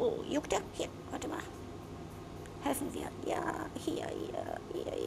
oh, juckt er? Hier, warte mal. Helfen wir. Ja, hier, hier, hier.